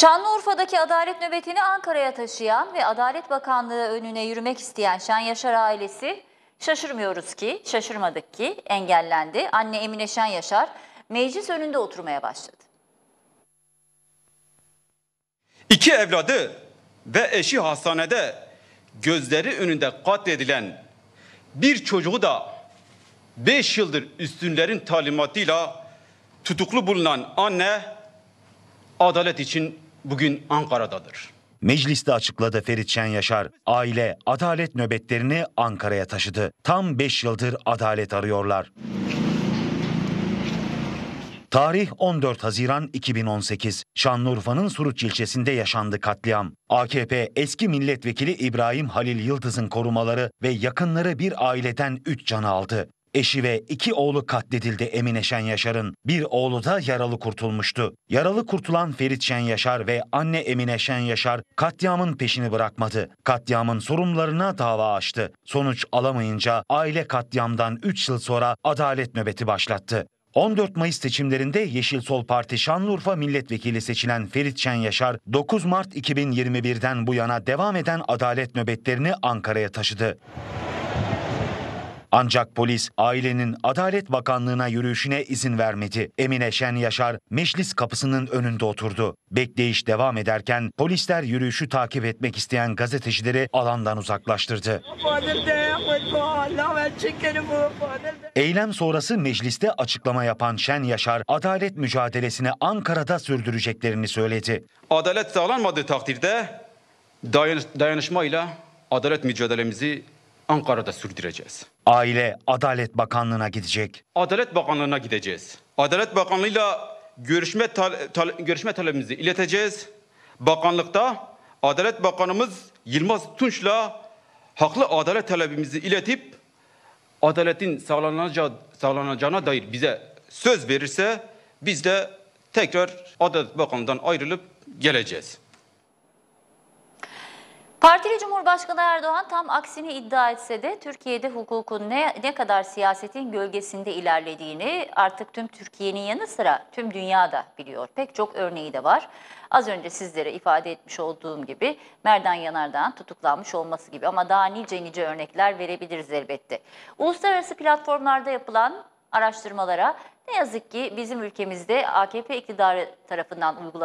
Şanlıurfa'daki adalet nöbetini Ankara'ya taşıyan ve Adalet Bakanlığı önüne yürümek isteyen Şen Yaşar ailesi şaşırmıyoruz ki, şaşırmadık ki engellendi. Anne Emine Şen Yaşar meclis önünde oturmaya başladı. İki evladı ve eşi hastanede gözleri önünde katledilen bir çocuğu da 5 yıldır üstünlerin talimatıyla tutuklu bulunan anne adalet için bugün Ankara'dadır. Mecliste açıkladı Ferit Şen Yaşar. Aile adalet nöbetlerini Ankara'ya taşıdı. Tam 5 yıldır adalet arıyorlar. Tarih 14 Haziran 2018. Şanlıurfa'nın Suruç ilçesinde yaşandı katliam. AKP eski milletvekili İbrahim Halil Yıldız'ın korumaları ve yakınları bir aileden 3 canı aldı. Eşi ve iki oğlu katledildi Emine Şen Yaşar'ın. Bir oğlu da yaralı kurtulmuştu. Yaralı kurtulan Ferit Şen Yaşar ve anne Emine Şen Yaşar katliamın peşini bırakmadı. Katliamın sorumlularına dava açtı. Sonuç alamayınca aile katliamdan 3 yıl sonra adalet nöbeti başlattı. 14 Mayıs seçimlerinde Yeşil Sol Parti Şanlıurfa milletvekili seçilen Ferit Şen Yaşar 9 Mart 2021'den bu yana devam eden adalet nöbetlerini Ankara'ya taşıdı. Ancak polis ailenin Adalet Bakanlığı'na yürüyüşüne izin vermedi. Emine Şen Yaşar meclis kapısının önünde oturdu. Bekleyiş devam ederken polisler yürüyüşü takip etmek isteyen gazetecileri alandan uzaklaştırdı. Eylem sonrası mecliste açıklama yapan Şen Yaşar, adalet mücadelesini Ankara'da sürdüreceklerini söyledi. Adalet sağlanmadığı takdirde dayan- dayanışmayla adalet mücadelemizi Ankara'da sürdüreceğiz. Aile Adalet Bakanlığı'na gidecek. Adalet Bakanlığı'na gideceğiz. Adalet Bakanlığı'yla görüşme tale- tale- görüşme talebimizi ileteceğiz. Bakanlıkta Adalet Bakanımız Yılmaz Tunç'la haklı adalet talebimizi iletip adaletin sağlanacağı, sağlanacağına dair bize söz verirse biz de tekrar Adalet Bakanlığı'ndan ayrılıp geleceğiz. Partili Cumhurbaşkanı Erdoğan tam aksini iddia etse de Türkiye'de hukukun ne, ne kadar siyasetin gölgesinde ilerlediğini artık tüm Türkiye'nin yanı sıra tüm dünyada biliyor. Pek çok örneği de var. Az önce sizlere ifade etmiş olduğum gibi Merdan Yanardağ'ın tutuklanmış olması gibi ama daha nice nice örnekler verebiliriz elbette. Uluslararası platformlarda yapılan araştırmalara ne yazık ki bizim ülkemizde AKP iktidarı tarafından uygulanan